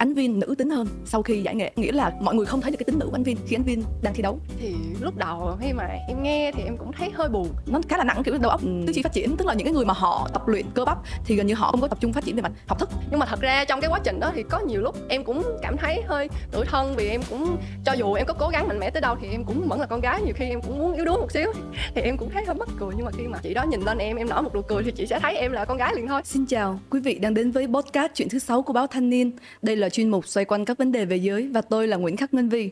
ánh viên nữ tính hơn sau khi giải nghệ. Nghĩa là mọi người không thấy được cái tính nữ của ánh viên khi ánh viên đang thi đấu. Thì lúc đầu khi mà em nghe thì em cũng thấy hơi buồn. Nó khá là nặng kiểu đầu óc tư duy phát triển tức là những cái người mà họ tập luyện cơ bắp thì gần như họ không có tập trung phát triển về mặt học thức. Nhưng mà thật ra trong cái quá trình đó thì có nhiều lúc em cũng cảm thấy hơi tủi thân vì em cũng cho dù em có cố gắng mạnh mẽ tới đâu thì em cũng vẫn là con gái. Nhiều khi em cũng muốn yếu đuối một xíu thì em cũng thấy hơi mất cười. Nhưng mà khi mà chị đó nhìn lên em em nở một nụ cười thì chị sẽ thấy em là con gái liền thôi. Xin chào quý vị đang đến với podcast chuyện thứ sáu của báo thanh niên. Đây là chuyên mục xoay quanh các vấn đề về giới và tôi là Nguyễn Khắc Ngân Vi.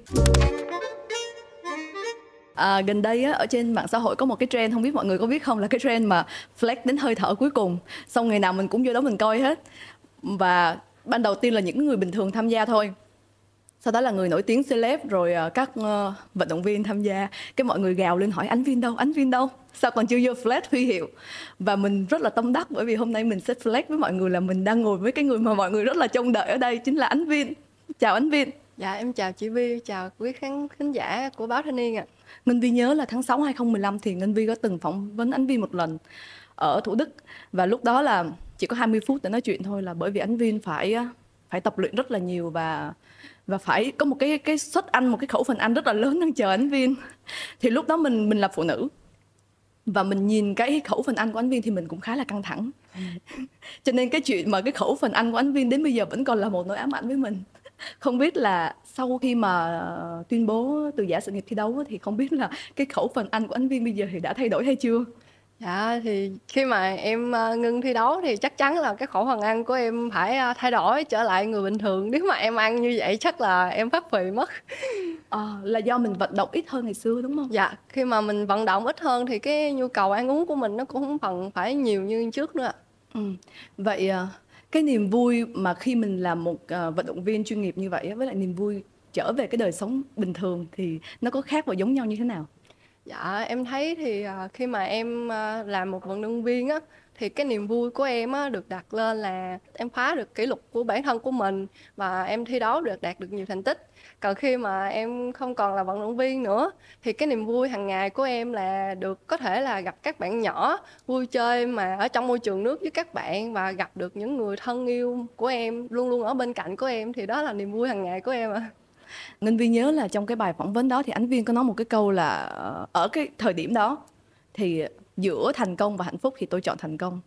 À, gần đây á, ở trên mạng xã hội có một cái trend không biết mọi người có biết không là cái trend mà flex đến hơi thở cuối cùng. Xong ngày nào mình cũng vô đó mình coi hết. Và ban đầu tiên là những người bình thường tham gia thôi sau đó là người nổi tiếng celeb rồi uh, các uh, vận động viên tham gia. Cái mọi người gào lên hỏi ánh viên đâu? Ánh viên đâu? Sao còn chưa vô flash huy hiệu? Và mình rất là tâm đắc bởi vì hôm nay mình sẽ flex với mọi người là mình đang ngồi với cái người mà mọi người rất là trông đợi ở đây chính là ánh viên chào ánh viên dạ em chào chị vi chào quý khán khán giả của báo thanh niên ạ. Ngân Vi nhớ là tháng 6 2015 thì Ngân Vi có từng phỏng vấn Ánh Viên một lần ở Thủ Đức. Và lúc đó là chỉ có 20 phút để nói chuyện thôi là bởi vì Ánh Viên phải phải tập luyện rất là nhiều và và phải có một cái cái suất ăn một cái khẩu phần ăn rất là lớn đang chờ Ánh Viên. Thì lúc đó mình mình là phụ nữ. Và mình nhìn cái khẩu phần ăn của Ánh Viên thì mình cũng khá là căng thẳng. Cho nên cái chuyện mà cái khẩu phần ăn của Ánh Viên đến bây giờ vẫn còn là một nỗi ám ảnh với mình. Không biết là sau khi mà tuyên bố từ giả sự nghiệp thi đấu thì không biết là cái khẩu phần ăn của Ánh Viên bây giờ thì đã thay đổi hay chưa Dạ thì khi mà em ờ, ngưng thi đấu thì chắc chắn là cái khẩu phần ăn của em phải ờ, thay đổi trở lại người bình thường. Nếu mà em ăn như vậy chắc là em phát phì mất. À, là do mình vận động ít hơn ngày xưa đúng không? Dạ, khi mà mình vận động ít hơn thì cái nhu cầu ăn uống của mình nó cũng không phần phải nhiều như trước nữa. Ừ. Vậy cái niềm vui mà khi mình là một vận động viên chuyên nghiệp như vậy với lại niềm vui trở về cái đời sống bình thường thì nó có khác và giống nhau như thế nào? Dạ, em thấy thì, à, khi mà em, a, làm một vận động viên á, thì cái niềm vui của em á được đặt lên là em phá được kỷ lục của bản thân của mình và em thi đấu được đạt được nhiều thành tích. Còn khi mà em không còn là vận động viên nữa thì cái niềm vui hàng ngày của em là được có thể là gặp các bạn nhỏ, vui chơi mà ở trong môi trường nước với các bạn và gặp được những người thân yêu của em luôn luôn ở bên cạnh của em thì đó là niềm vui hàng ngày của em ạ. Ngân Vi nhớ là trong cái bài phỏng vấn đó thì Ánh Viên có nói một cái câu là ờ, ở cái thời điểm đó thì giữa thành công và hạnh phúc thì tôi chọn thành công.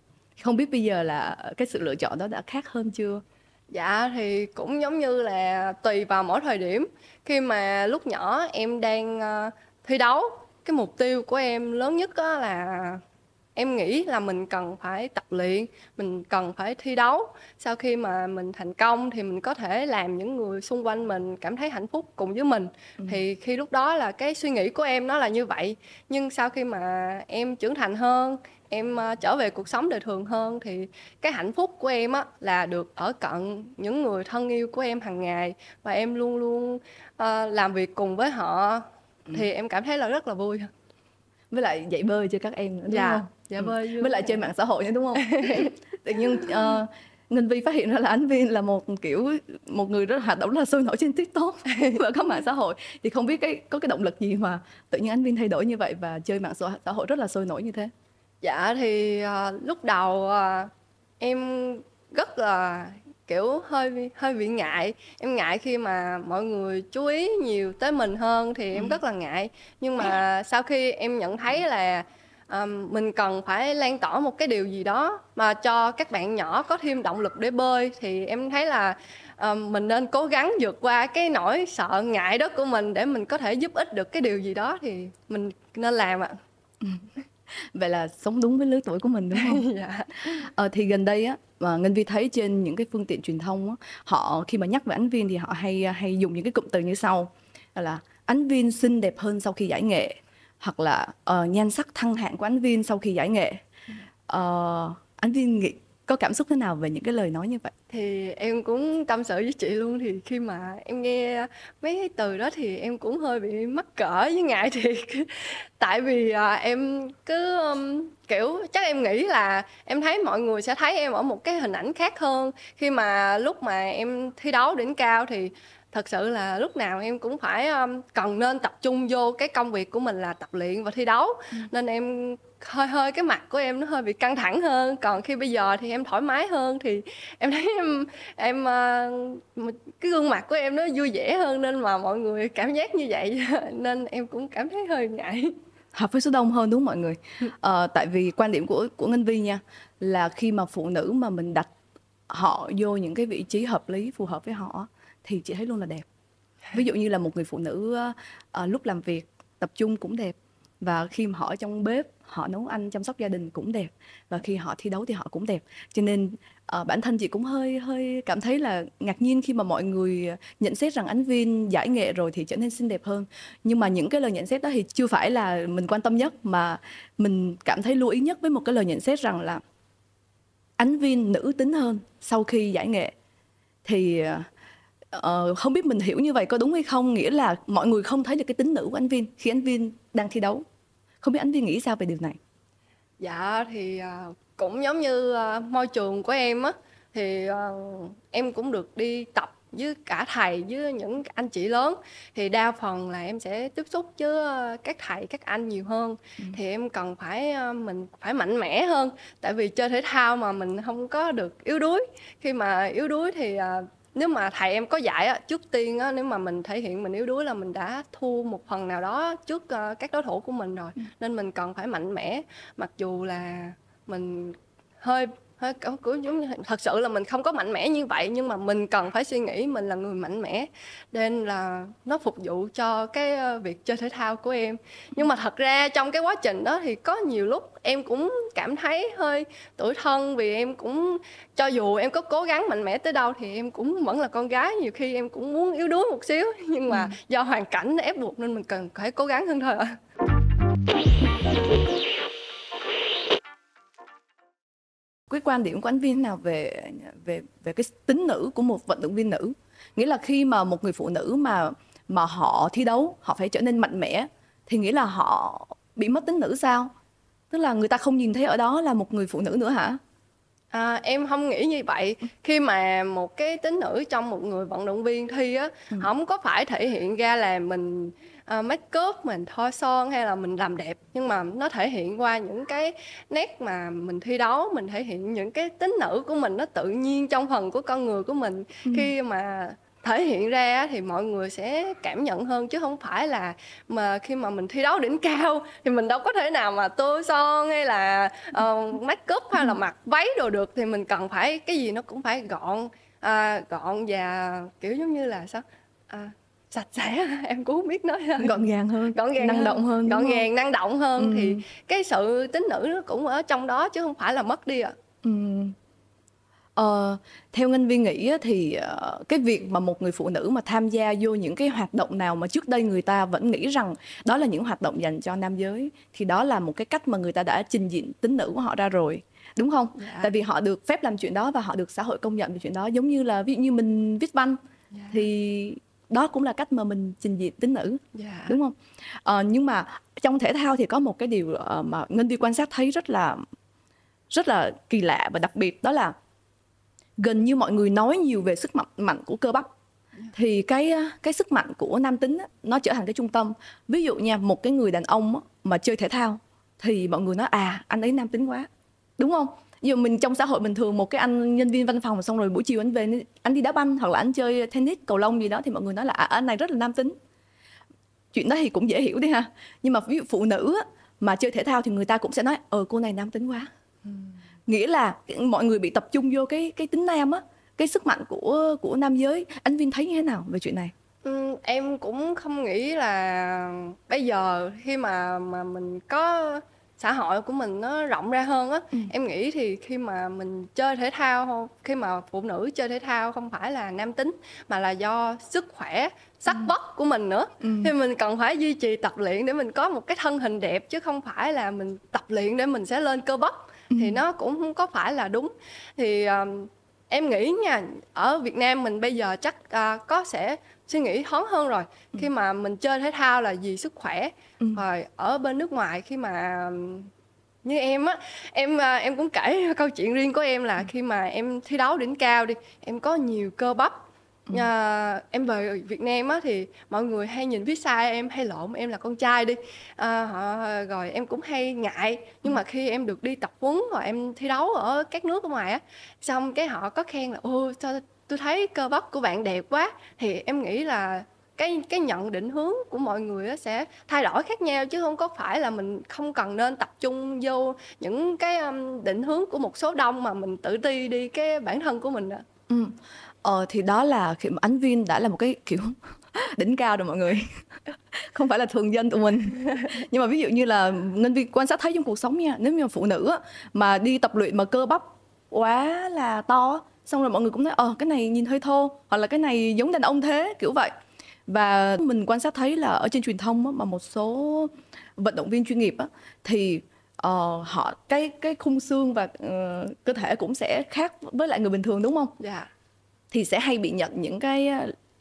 Không biết bây giờ là cái sự lựa chọn đó đã khác hơn chưa? Dạ thì cũng giống như là tùy vào mỗi thời điểm. Khi mà lúc nhỏ em đang ờ, thi đấu, cái mục tiêu của em lớn nhất là em nghĩ là mình cần phải tập luyện mình cần phải thi đấu. Sau khi mà mình thành công thì mình có thể làm những người xung quanh mình cảm thấy hạnh phúc cùng với mình. Ừ. thì khi lúc đó là cái suy nghĩ của em nó là như vậy. Nhưng sau khi mà em trưởng thành hơn em uh, trở về cuộc sống đời thường hơn thì cái hạnh phúc của em á là được ở cận những người thân yêu của em hàng ngày. Và em luôn luôn uh, làm việc cùng với họ. Ừ. thì em cảm thấy là rất là vui với lại dạy bơi cho các em nữa đúng dạ. không? dạ ừ. bơi với lại trên mạng xã hội nữa đúng không tự nhiên uh, Ninh Vi phát hiện ra là anh Viên là một kiểu một người rất hoạt động rất là sôi nổi trên TikTok và các mạng xã hội thì không biết cái có cái động lực gì mà tự nhiên anh Viên thay đổi như vậy và chơi mạng xã hội rất là sôi nổi như thế dạ thì uh, lúc đầu uh, em rất là kiểu hơi hơi bị ngại em ngại khi mà mọi người chú ý nhiều tới mình hơn thì em ừ. rất là ngại nhưng mà sau khi em nhận thấy là um, mình cần phải lan tỏa một cái điều gì đó mà cho các bạn nhỏ có thêm động lực để bơi thì em thấy là um, mình nên cố gắng vượt qua cái nỗi sợ ngại đó của mình để mình có thể giúp ích được cái điều gì đó thì mình nên làm ạ ừ. Vậy là sống đúng với lứa tuổi của mình đúng không? Dạ. Ờ, thì gần đây á mà ngân vi thấy trên những cái phương tiện truyền thông á, họ khi mà nhắc về ánh viên thì họ hay hay dùng những cái cụm từ như sau. Là ánh viên xinh đẹp hơn sau khi giải nghệ hoặc là uh, nhan sắc thăng hạng của ánh viên sau khi giải nghệ uh, ánh viên nghĩ có cảm xúc thế nào về những cái lời nói như vậy? Thì em cũng tâm sự với chị luôn thì khi mà em nghe mấy cái từ đó thì em cũng hơi bị mắc cỡ với ngại thiệt. Tại vì à, em cứ um, kiểu chắc em nghĩ là em thấy mọi người sẽ thấy em ở một cái hình ảnh khác hơn. Khi mà lúc mà em thi đấu đỉnh cao thì thật sự là lúc nào em cũng phải um, cần nên tập trung vô cái công việc của mình là tập luyện và thi đấu. Ừ. nên em hơi hơi cái mặt của em nó hơi bị căng thẳng hơn. Còn khi bây giờ thì em thoải mái hơn thì em thấy em em uh, cái gương mặt của em nó vui vẻ hơn nên mà mọi người cảm giác như vậy. Nên em cũng cảm thấy hơi ngại. Hợp với số đông hơn đúng không mọi người? À, tại vì quan điểm của của ngân vi nha là khi mà phụ nữ mà mình đặt họ vô những cái vị trí hợp lý phù hợp với họ thì chị thấy luôn là đẹp. Ví dụ như là một người phụ nữ uh, lúc làm việc tập trung cũng đẹp và khi mà họ ở trong bếp họ nấu ăn chăm sóc gia đình cũng đẹp và khi họ thi đấu thì họ cũng đẹp. Cho nên uh, bản thân chị cũng hơi hơi cảm thấy là ngạc nhiên khi mà mọi người ờ, nhận xét rằng ánh viên giải nghệ rồi thì trở nên xinh đẹp hơn. Nhưng mà những cái lời nhận xét đó thì chưa phải là mình quan tâm nhất mà mình cảm thấy lưu ý nhất với một cái lời nhận xét rằng là ánh viên nữ tính hơn sau khi giải nghệ. Thì uh, không biết mình hiểu như vậy có đúng hay không nghĩa là mọi người không thấy được cái tính nữ của ánh viên khi ánh viên đang thi đấu không biết ánh viên nghĩ sao về điều này? Dạ thì uh, cũng giống như uh, môi trường của em á thì uh, em cũng được đi tập với cả thầy với những anh chị lớn. Thì đa phần là em sẽ tiếp xúc với các thầy các anh nhiều hơn. Ừ. thì em cần phải mình phải mạnh mẽ hơn tại vì chơi thể thao mà mình không có được yếu đuối. Khi mà yếu đuối thì nếu mà thầy em có dạy á trước tiên á nếu mà mình thể hiện mình yếu đuối là mình đã thua một phần nào đó trước uh, các đối thủ của mình rồi ừ. nên mình cần phải mạnh mẽ mặc dù là mình hơi thật sự là mình không có mạnh mẽ như vậy nhưng mà mình cần phải suy nghĩ mình là người mạnh mẽ nên là nó phục vụ cho cái ờ, việc chơi thể thao của em nhưng mà thật ra trong cái quá trình đó thì có nhiều lúc em cũng cảm thấy hơi tủi thân vì em cũng cho dù em có cố gắng mạnh mẽ tới đâu thì em cũng vẫn là con gái nhiều khi em cũng muốn yếu đuối một xíu nhưng mà ừ. do hoàn cảnh ép buộc nên mình cần phải cố gắng hơn thôi ạ à. Cái quan điểm của anh viên nào về về về cái tính nữ của một vận động viên nữ? Nghĩa là khi mà một người phụ nữ mà mà họ thi đấu họ phải trở nên mạnh mẽ thì nghĩa là họ bị mất tính nữ sao? Tức là người ta không nhìn thấy ở đó là một người phụ nữ nữa hả? À, em không nghĩ như vậy. Khi mà một cái tính nữ trong một người vận động viên thi á ừ. không có phải thể hiện ra là mình uh, make up mình thoa son hay là mình làm đẹp. Nhưng mà nó thể hiện qua những cái nét mà mình thi đấu mình thể hiện những cái tính nữ của mình nó tự nhiên trong phần của con người của mình. Ừ. khi mà thể hiện ra thì mọi người sẽ cảm nhận hơn chứ không phải là mà khi mà mình thi đấu đỉnh cao thì mình đâu có thể nào mà tô son hay là uh, make up hay là mặc váy đồ được. Thì mình cần phải cái gì nó cũng phải gọn à, gọn và kiểu giống như là sao? À, sạch sẽ em cũng không biết nói gọn gàng hơn gọn gàng năng hơn. động hơn gọn gàng năng động hơn ừ. thì cái sự tính nữ nó cũng ở trong đó chứ không phải là mất đi ạ à. ừ. Ờ, theo Ngân Vi nghĩ thì uh, cái việc mà một người phụ nữ mà tham gia vô những cái hoạt động nào mà trước đây người ta vẫn nghĩ rằng đó là những hoạt động dành cho nam giới thì đó là một cái cách mà người ta đã trình diện tính nữ của họ ra rồi đúng không? Dạ. Tại vì họ được phép làm chuyện đó và họ được xã hội công nhận về chuyện đó giống như là ví dụ như mình viết văn dạ. thì đó cũng là cách mà mình trình diện tính nữ yeah. Dạ. đúng không à, nhưng mà trong thể thao thì có một cái điều uh, mà ngân vi quan sát thấy rất là rất là kỳ lạ và đặc biệt đó là gần như mọi người nói nhiều về sức mạnh mạnh của cơ bắp dạ. thì cái cái sức mạnh của nam tính á, nó trở thành cái trung tâm ví dụ nha một cái người đàn ông á, mà chơi thể thao thì mọi người nói à anh ấy nam tính quá đúng không giờ mình trong xã hội bình thường một cái anh nhân viên văn phòng xong rồi buổi chiều anh về anh đi đá banh hoặc là anh chơi tennis cầu lông gì đó thì mọi người nói là à, anh này rất là nam tính. Chuyện đó thì cũng dễ hiểu đi ha. Nhưng mà ví dụ phụ nữ mà chơi thể thao thì người ta cũng sẽ nói ờ cô này nam tính quá. Ừ. nghĩa là mọi người bị tập trung vô cái cái tính nam á cái sức mạnh của của nam giới. Anh viên thấy như thế nào về chuyện này? Ừ, em cũng không nghĩ là bây giờ khi mà mà mình có xã hội của mình nó rộng ra hơn á ừ. em nghĩ thì khi mà mình chơi thể thao không khi mà phụ nữ chơi thể thao không phải là nam tính mà là do sức khỏe sắc ừ. vóc của mình nữa ừ. thì mình cần phải duy trì tập luyện để mình có một cái thân hình đẹp chứ không phải là mình tập luyện để mình sẽ lên cơ bắp ừ. thì nó cũng không có phải là đúng thì um, em nghĩ nha ở Việt Nam mình bây giờ chắc uh, có sẽ suy nghĩ thoáng hơn rồi. Ừ. khi mà mình chơi thể thao là vì sức khỏe. Ừ. rồi ở bên nước ngoài khi mà như em á em à, em cũng kể câu chuyện riêng của em là ừ. khi mà em thi đấu đỉnh cao đi em có nhiều cơ bắp. À, em về Việt Nam á thì mọi người hay nhìn phía xa em hay lộn em là con trai đi. À, họ rồi em cũng hay ngại. Nhưng mà khi em được đi tập huấn và em thi đấu ở các nước ở ngoài á xong cái họ có khen là ô sao tôi thấy cơ bắp của bạn đẹp quá, thì em nghĩ là cái cái nhận định hướng của mọi người sẽ thay đổi khác nhau, chứ không có phải là mình không cần nên tập trung vô những cái định hướng của một số đông mà mình tự ti đi cái bản thân của mình đó. Ừ. Ờ thì đó là khi mà ánh viên đã là một cái kiểu đỉnh cao rồi mọi người không phải là thường dân tụi mình nhưng mà ví dụ như là nên viên quan sát thấy trong cuộc sống nha, nếu như mà phụ nữ mà đi tập luyện mà cơ bắp quá là to xong rồi mọi người cũng nói ờ cái này nhìn hơi thô hoặc là cái này giống đàn ông thế kiểu vậy và mình quan sát thấy là ở trên truyền thông á, mà một số vận động viên chuyên nghiệp á, thì uh, họ cái cái khung xương và uh, cơ thể cũng sẽ khác với lại người bình thường đúng không? Dạ. Yeah. Thì sẽ hay bị nhận những cái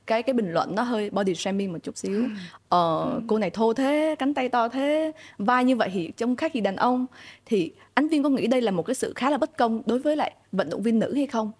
cái cái bình luận nó hơi body shaming một chút xíu. Ờ, ừ. cô này thô thế, cánh tay to thế, vai như vậy thì trông khác gì đàn ông. Thì ánh viên có nghĩ đây là một cái sự khá là bất công đối với lại vận động viên nữ hay không?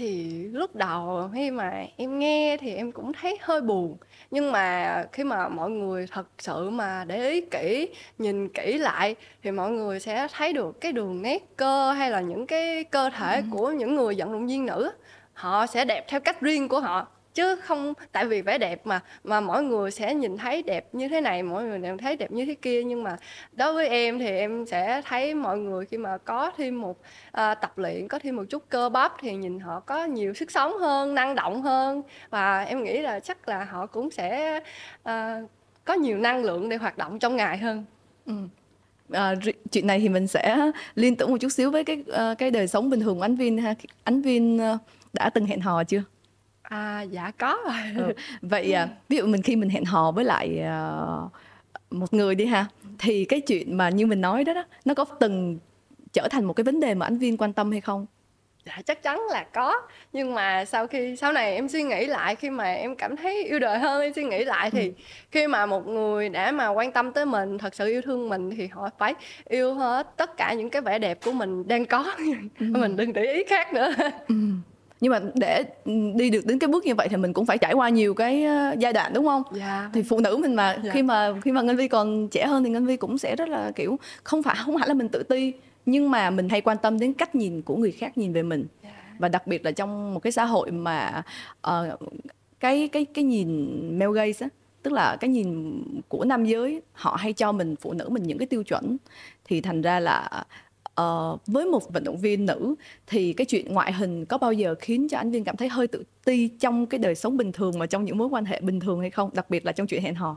Thì lúc đầu khi mà em nghe thì em cũng thấy hơi buồn. Nhưng mà khi mà mọi người thật sự mà để ý kỹ nhìn kỹ lại thì mọi người sẽ thấy được cái đường nét cơ hay là những cái cơ thể ừ. của những người vận động viên nữ họ sẽ đẹp theo cách riêng của họ chứ không tại vì vẻ đẹp mà mà mỗi người sẽ nhìn thấy đẹp như thế này mỗi người đều thấy đẹp như thế kia. Nhưng mà đối với em thì em sẽ thấy mọi người khi mà có thêm một à, tập luyện có thêm một chút cơ bắp thì nhìn họ có nhiều sức sống hơn năng động hơn. Và em nghĩ là chắc là họ cũng sẽ à, có nhiều năng lượng để hoạt động trong ngày hơn. Ừ. À, chuyện này thì mình sẽ liên tưởng một chút xíu với cái ờ, cái đời sống bình thường của ánh viên ha. Ánh viên đã từng hẹn hò chưa? À dạ có. Ừ. Vậy à, ví dụ mình khi mình hẹn hò với lại uh, một người đi ha thì cái chuyện mà như mình nói đó đó nó có từng trở thành một cái vấn đề mà anh viên quan tâm hay không? Dạ chắc chắn là có nhưng mà sau khi sau này em suy nghĩ lại khi mà em cảm thấy yêu đời hơn em suy nghĩ lại thì ừ. khi mà một người đã mà quan tâm tới mình thật sự yêu thương mình thì họ phải yêu hết tất cả những cái vẻ đẹp của mình đang có ừ. mình đừng để ý khác nữa ừ nhưng mà để đi được đến cái bước như vậy thì mình cũng phải trải qua nhiều cái ờ, giai đoạn đúng không? Dạ. Thì phụ nữ mình mà dạ. khi mà khi mà Ngân Vi còn trẻ hơn thì Ngân Vi cũng sẽ rất là kiểu không phải không hẳn là mình tự ti nhưng mà mình hay quan tâm đến cách nhìn của người khác nhìn về mình. Dạ. Và đặc biệt là trong một cái xã hội mà uh, cái cái cái nhìn male gaze á tức là cái nhìn của nam giới họ hay cho mình phụ nữ mình những cái tiêu chuẩn thì thành ra là uh, với một vận động viên nữ thì cái chuyện ngoại hình có bao giờ khiến cho anh viên cảm thấy hơi tự ti trong cái đời sống bình thường mà trong những mối quan hệ bình thường hay không đặc biệt là trong chuyện hẹn hò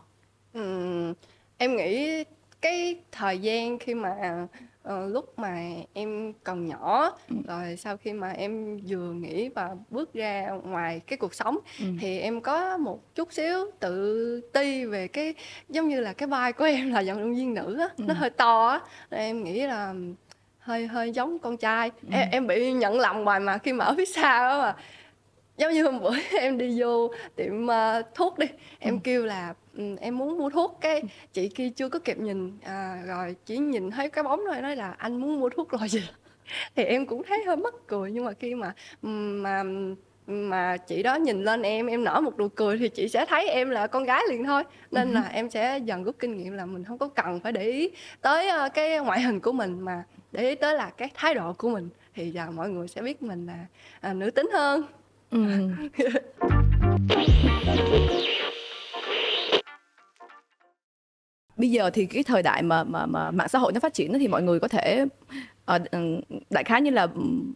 ừ, em nghĩ cái thời gian khi mà uh, lúc mà em còn nhỏ ừ. rồi sau khi mà em vừa nghỉ và bước ra ngoài cái cuộc sống ừ. thì em có một chút xíu tự ti về cái giống như là cái vai của em là vận động viên nữ á, ừ. nó hơi to á em nghĩ là hơi hơi giống con trai ừ. em, em bị nhận lầm hoài mà khi mà ở phía xa đó mà giống như hôm bữa em đi vô tiệm uh, thuốc đi em ừ. kêu là um, em muốn mua thuốc cái chị kia chưa có kịp nhìn à, rồi chỉ nhìn thấy cái bóng thôi nói là anh muốn mua thuốc rồi gì thì em cũng thấy hơi mất cười nhưng mà khi mà mà mà chị đó nhìn lên em em nở một nụ cười thì chị sẽ thấy em là con gái liền thôi. Nên là em sẽ dần rút kinh nghiệm là mình không có cần phải để ý tới ờ, cái ngoại hình của mình mà để ý tới là cái thái độ của mình. Thì giờ mọi người sẽ biết mình là à, nữ tính hơn. Ừ. bây giờ thì cái thời đại mà mà mà mạng xã hội nó phát triển thì mọi người có thể uh, đại khái như là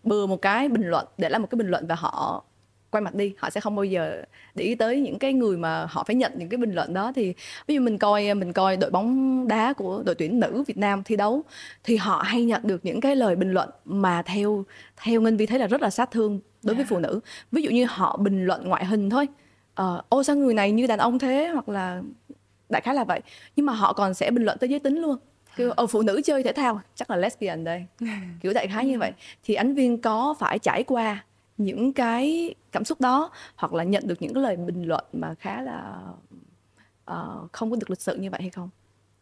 bừa một cái bình luận để làm một cái bình luận và họ quay mặt đi họ sẽ không bao giờ để ý tới những cái người mà họ phải nhận những cái bình luận đó. Thì ví dụ mình coi mình coi đội bóng đá của đội tuyển nữ Việt Nam thi đấu thì họ hay nhận được những cái lời bình luận mà theo theo Ngân Vi thấy là rất là sát thương đối với yeah. phụ nữ. Ví dụ như họ bình luận ngoại hình thôi ờ ô sao người này như đàn ông thế? hoặc là đại khái là vậy. Nhưng mà họ còn sẽ bình luận tới giới tính luôn. Kiểu ờ phụ nữ chơi thể thao chắc là lesbian đây. Kiểu đại khái như vậy. Thì ánh viên có phải trải qua những cái cảm xúc đó hoặc là nhận được những cái lời bình luận mà khá là uh, không có được lịch sự như vậy hay không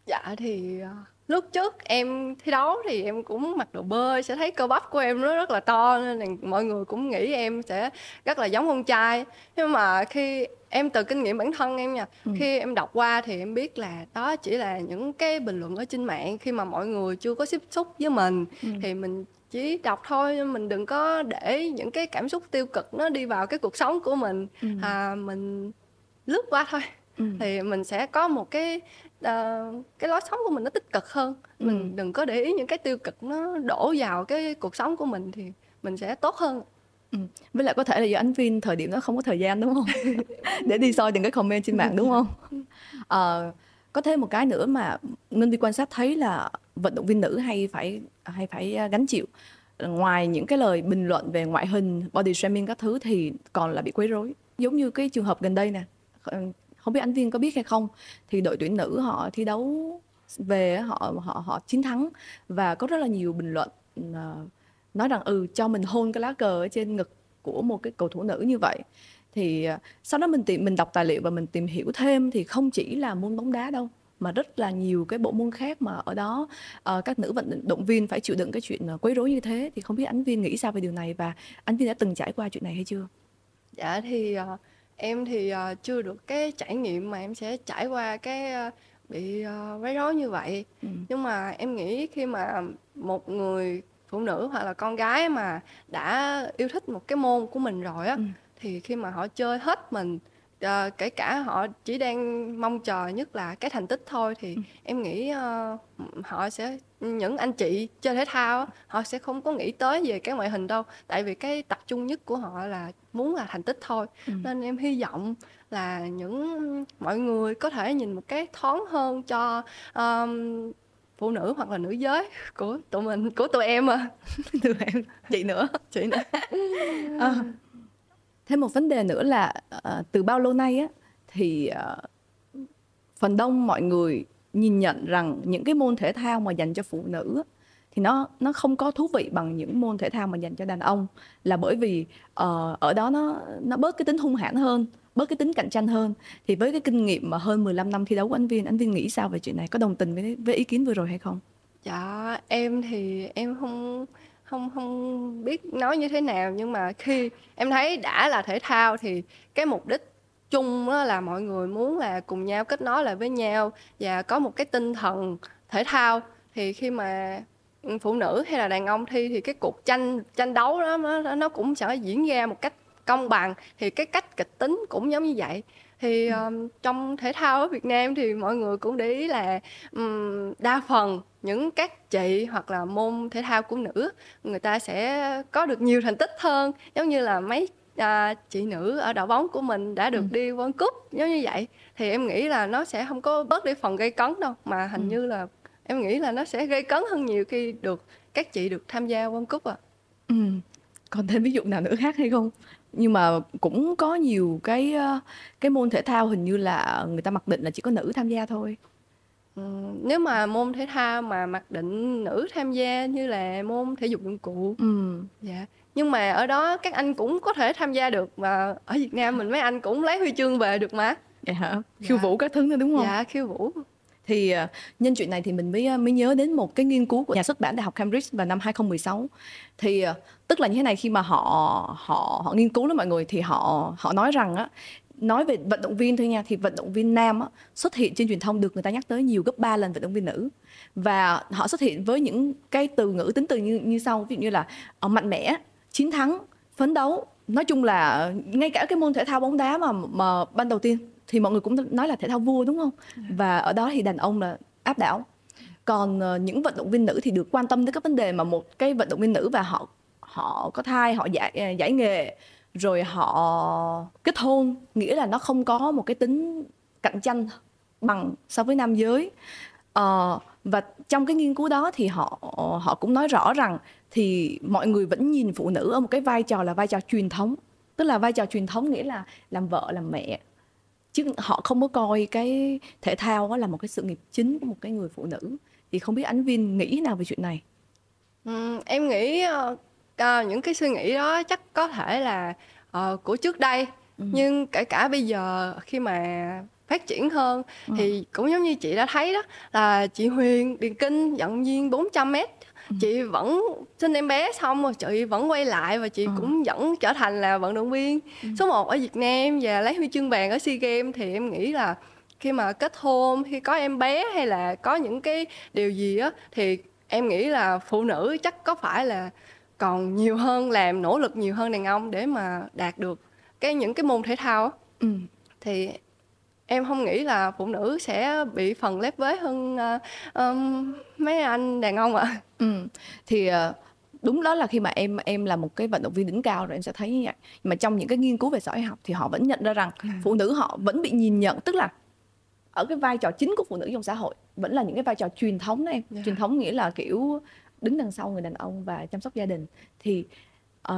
dạ thì uh, lúc trước em thi đấu thì em cũng mặc đồ bơi sẽ thấy cơ bắp của em nó rất là to nên là mọi người cũng nghĩ em sẽ rất là giống con trai nhưng mà khi em từ kinh nghiệm bản thân em nha ừ. khi em đọc qua thì em biết là đó chỉ là những cái bình luận ở trên mạng khi mà mọi người chưa có tiếp xúc với mình ừ. thì mình chỉ đọc thôi mình đừng có để những cái cảm xúc tiêu cực nó đi vào cái cuộc sống của mình ừ. à mình lướt qua thôi ừ. thì mình sẽ có một cái uh, cái lối sống của mình nó tích cực hơn ừ. mình đừng có để ý những cái tiêu cực nó đổ vào cái cuộc sống của mình thì mình sẽ tốt hơn Ừ. Với lại có thể là do ánh viên thời điểm đó không có thời gian đúng không? để đi soi những cái comment trên mạng đúng không? À, có thêm một cái nữa mà Ngân Vi quan sát thấy là vận động viên nữ hay phải hay phải à, gánh chịu. Ngoài những cái lời bình luận về ngoại hình, body shaming các thứ thì còn là bị quấy rối. Giống như cái trường hợp gần đây nè ờ, không biết anh viên có biết hay không, thì đội tuyển nữ họ thi đấu về họ họ họ chiến thắng và có rất là nhiều bình luận ờ, nói rằng ừ cho mình hôn cái lá cờ ở trên ngực của một cái cầu thủ nữ như vậy thì uh, sau đó mình tìm mình đọc tài liệu và mình tìm hiểu thêm thì không chỉ là môn bóng đá đâu mà rất là nhiều cái bộ môn khác mà ở đó uh, các nữ vận động viên phải chịu đựng cái chuyện quấy rối như thế thì không biết ánh viên nghĩ sao về điều này và ánh viên đã từng trải qua chuyện này hay chưa dạ thì uh, em thì uh, chưa được cái trải nghiệm mà em sẽ trải qua cái uh, bị uh, quấy rối như vậy ừ. nhưng mà em nghĩ khi mà một người phụ nữ hoặc là con gái mà đã yêu thích một cái môn của mình rồi á ừ. Thì khi mà họ chơi hết mình uh, kể cả họ chỉ đang mong chờ nhất là cái thành tích thôi thì ừ. em nghĩ uh, họ sẽ những anh chị chơi thể thao họ sẽ không có nghĩ tới về cái ngoại hình đâu. Tại vì cái tập trung nhất của họ là muốn là thành tích thôi. Ừ. nên em hy vọng là những mọi người có thể nhìn một cái thoáng hơn cho um, phụ nữ hoặc là nữ giới của tụi mình của tụi em à. Tụi em chị nữa. Chị nữa. À, thêm một vấn đề nữa là uh, từ bao lâu nay á thì uh, phần đông mọi người nhìn nhận rằng những cái môn thể thao mà dành cho phụ nữ thì nó nó không có thú vị bằng những môn thể thao mà dành cho đàn ông. Là bởi vì uh, ở đó nó nó bớt cái tính hung hãn hơn bớt cái tính cạnh tranh hơn. Thì với cái kinh nghiệm mà hơn 15 năm thi đấu của anh Viên anh Viên nghĩ sao về chuyện này? Có đồng tình với với ý kiến vừa rồi hay không? Dạ em thì em không không không biết nói như thế nào nhưng mà khi em thấy đã là thể thao thì cái mục đích chung đó là mọi người muốn là cùng nhau kết nối lại với nhau và có một cái tinh thần thể thao. Thì khi mà phụ nữ hay là đàn ông thi thì cái cuộc tranh tranh đấu đó nó, nó cũng sẽ diễn ra một cách công bằng. Thì cái cách kịch tính cũng giống như vậy thì um, trong thể thao ở Việt Nam thì mọi người cũng để ý là um, đa phần những các chị hoặc là môn thể thao của nữ người ta sẽ có được nhiều thành tích hơn giống như là mấy à, chị nữ ở đội bóng của mình đã được ừ. đi World Cup giống như vậy thì em nghĩ là nó sẽ không có bớt đi phần gây cấn đâu mà hình ừ. như là em nghĩ là nó sẽ gây cấn hơn nhiều khi được các chị được tham gia World Cup à. Ừ. Còn thêm ví dụ nào nữa khác hay không? Nhưng mà cũng có nhiều cái ờ, cái môn thể thao hình như là người ta mặc định là chỉ có nữ tham gia thôi. Ừ, nếu mà môn thể thao mà mặc định nữ tham gia như là môn thể dục dụng cụ. Ừ. Dạ. Nhưng mà ở đó các anh cũng có thể tham gia được và ở Việt Nam mình mấy anh cũng lấy huy chương về được mà. Dạ hả? Khiêu dạ. vũ các thứ nữa đúng không? Dạ, khiêu vũ thì uh, nhân chuyện này thì mình mới uh, mới nhớ đến một cái nghiên cứu của nhà xuất bản đại học Cambridge vào năm 2016 thì uh, tức là như thế này khi mà họ họ họ nghiên cứu đó mọi người thì họ họ nói rằng á nói về vận động viên thôi nha thì vận động viên nam á, xuất hiện trên truyền thông được người ta nhắc tới nhiều gấp 3 lần vận động viên nữ. Và họ xuất hiện với những cái từ ngữ tính từ như như sau ví dụ như là mạnh mẽ chiến thắng phấn đấu. Nói chung là ngay cả cái môn thể thao bóng đá mà mà ban đầu tiên thì mọi người cũng nói là thể thao vua đúng không? Và ở đó thì đàn ông là áp đảo. Còn uh, những vận động viên nữ thì được quan tâm tới các vấn đề mà một cái vận động viên nữ và họ họ có thai họ giải ờ, giải nghề rồi họ kết hôn nghĩa là nó không có một cái tính cạnh tranh bằng so với nam giới. Uh, và trong cái nghiên cứu đó thì họ họ cũng nói rõ rằng thì mọi người vẫn nhìn phụ nữ ở một cái vai trò là vai trò truyền thống. Tức là vai trò truyền thống nghĩa là làm vợ làm mẹ chứ họ không có coi cái thể thao là một cái sự nghiệp chính của một cái người phụ nữ thì không biết ánh viên nghĩ nào về chuyện này ừ, em nghĩ uh, những cái suy nghĩ đó chắc có thể là uh, của trước đây ừ. nhưng kể cả bây giờ khi mà phát triển hơn ừ. thì cũng giống như chị đã thấy đó là chị Huyền Điền Kinh vận viên 400 m. chị vẫn sinh em bé xong rồi chị vẫn quay lại và chị ừ. cũng vẫn trở thành là vận động viên ừ. số 1 ở Việt Nam và lấy huy chương vàng ở SEA Games thì em nghĩ là khi mà kết hôn khi có em bé hay là có những cái điều gì á thì em nghĩ là phụ nữ chắc có phải là còn nhiều hơn làm nỗ lực nhiều hơn đàn ông để mà đạt được cái những cái môn thể thao ừ. thì em không nghĩ là phụ nữ sẽ bị phần lép vế hơn uh, um, mấy anh đàn ông ạ à. ừ. thì uh, đúng đó là khi mà em em là một cái vận động viên đỉnh cao rồi em sẽ thấy như vậy mà trong những cái nghiên cứu về xã hội học thì họ vẫn nhận ra rằng ừ. phụ nữ họ vẫn bị nhìn nhận tức là ở cái vai trò chính của phụ nữ trong xã hội vẫn là những cái vai trò truyền thống đó em yeah. Dạ. truyền thống nghĩa là kiểu đứng đằng sau người đàn ông và chăm sóc gia đình thì uh,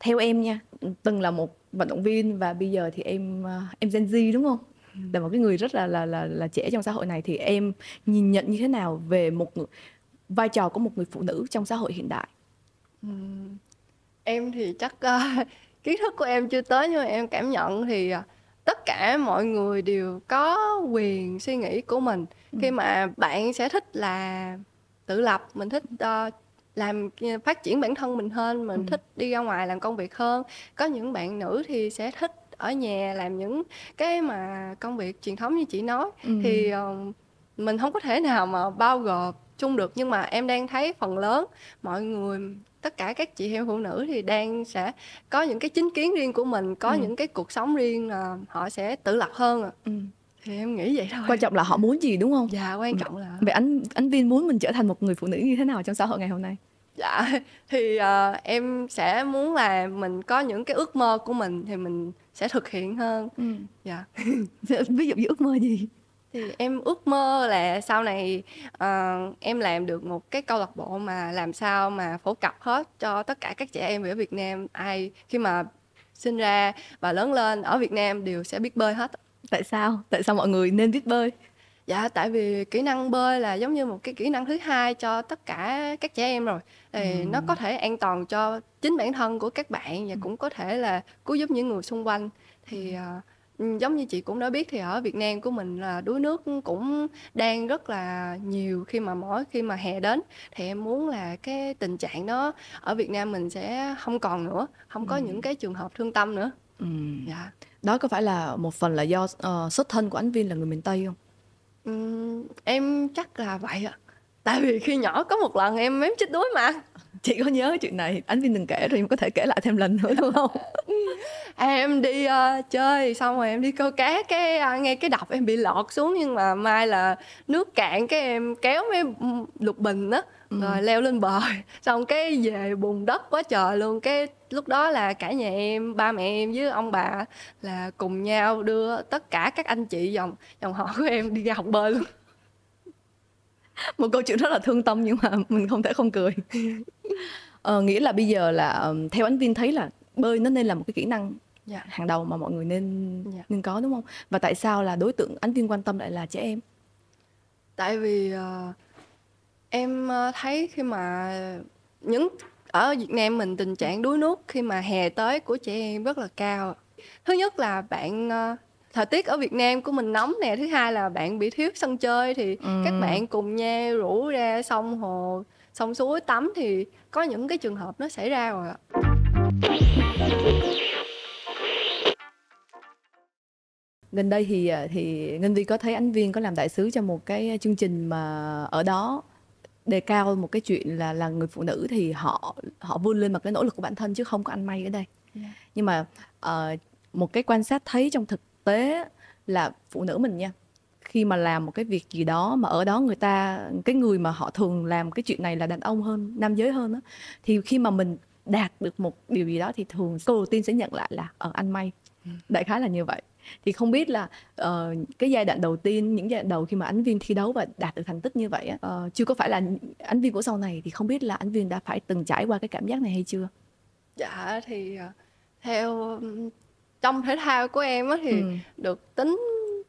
theo em nha từng là một vận động viên và bây giờ thì em uh, em Gen Z đúng không. Là một cái người rất là là là là trẻ trong xã hội này thì em nhìn nhận như thế nào về một người, vai trò của một người phụ nữ trong xã hội hiện đại? Uhm, em thì chắc uh, kiến thức của em chưa tới nhưng mà em cảm nhận thì uh, tất cả mọi người đều có quyền suy nghĩ của mình. Ừ. khi mà bạn sẽ thích là tự lập mình thích uh, làm phát triển bản thân mình hơn mình ừ. thích đi ra ngoài làm công việc hơn. Có những bạn nữ thì sẽ thích ở nhà làm những cái mà công việc truyền thống như chị nói ừ. thì uh, mình không có thể nào mà bao gồm chung được nhưng mà em đang thấy phần lớn mọi người tất cả các chị em phụ nữ thì đang sẽ có những cái chính kiến riêng của mình có ừ. những cái cuộc sống riêng là họ sẽ tự lập hơn à. ừ. thì em nghĩ vậy thôi quan trọng là họ muốn gì đúng không dạ quan trọng là vậy anh anh viên muốn mình trở thành một người phụ nữ như thế nào trong xã hội ngày hôm nay dạ thì uh, em sẽ muốn là mình có những cái ước mơ của mình thì mình sẽ thực hiện hơn ừ. dạ ví dụ như ước mơ gì thì em ước mơ là sau này uh, em làm được một cái câu lạc bộ mà làm sao mà phổ cập hết cho tất cả các trẻ em ở Việt Nam ai khi mà sinh ra và lớn lên ở Việt Nam đều sẽ biết bơi hết. Tại sao? Tại sao mọi người nên biết bơi? Dạ tại vì kỹ năng bơi là giống như một cái kỹ năng thứ hai cho tất cả các trẻ em rồi. Thì ừ. nó có thể an toàn cho chính bản thân của các bạn và ừ. cũng có thể là cứu giúp những người xung quanh. Thì uh, giống như chị cũng đã biết thì ở Việt Nam của mình là đuối nước cũng đang rất là nhiều khi mà mỗi khi mà hè đến thì em muốn là cái tình trạng đó ở Việt Nam mình sẽ không còn nữa không có ừ. những cái trường hợp thương tâm nữa ừ. dạ. đó có phải là một phần là do uh, xuất thân của ánh viên là người miền Tây không em chắc là vậy ạ. Tại vì khi nhỏ có một lần em mém chết đuối mà chị có nhớ chuyện này? Ánh viên đừng kể rồi em có thể kể lại thêm lần nữa đúng không? Em đi uh, chơi xong rồi em đi câu cá cái uh, nghe cái đập em bị lọt xuống nhưng mà mai là nước cạn cái em kéo mấy lục bình đó ừ. rồi leo lên bờ. Xong cái về bùn đất quá trời luôn. Cái lúc đó là cả nhà em ba mẹ em với ông bà là cùng nhau đưa tất cả các anh chị dòng dòng họ của em đi ra học bơi luôn một câu chuyện rất là thương tâm nhưng mà mình không thể không cười ờ, nghĩa là bây giờ là theo ánh viên thấy là bơi nó nên là một cái kỹ năng yeah. Dạ. hàng đầu mà mọi người nên yeah. Dạ. nên có đúng không và tại sao là đối tượng ánh viên quan tâm lại là trẻ em tại vì uh, em uh, thấy khi mà những ở Việt Nam mình tình trạng đuối nước khi mà hè tới của trẻ em rất là cao thứ nhất là bạn uh, thời tiết ở Việt Nam của mình nóng nè thứ hai là bạn bị thiếu sân chơi thì ừ. các bạn cùng nhau rủ ra sông hồ sông suối tắm thì có những cái trường hợp nó xảy ra rồi ạ gần đây thì à, thì ngân vi có thấy ánh viên có làm đại sứ cho một cái chương trình mà ở đó đề cao một cái chuyện là là người phụ nữ thì họ họ vươn lên bằng cái nỗ lực của bản thân chứ không có ăn may ở đây yeah. Dạ. nhưng mà uh, một cái quan sát thấy trong thực tế là phụ nữ mình nha. Khi mà làm một cái việc gì đó mà ở đó người ta cái người mà họ thường làm cái chuyện này là đàn ông hơn nam giới hơn đó thì khi mà mình đạt được một điều gì đó thì thường cô đầu tiên sẽ nhận lại là ở ờ, anh may. Ừ. đại khái là như vậy. Thì không biết là uh, cái giai đoạn đầu tiên những giai đoạn đầu khi mà ánh viên thi đấu và đạt được thành tích như vậy uh, chưa có phải là ánh viên của sau này thì không biết là ánh viên đã phải từng trải qua cái cảm giác này hay chưa? Dạ thì theo trong thể thao của em á thì ừ. được tính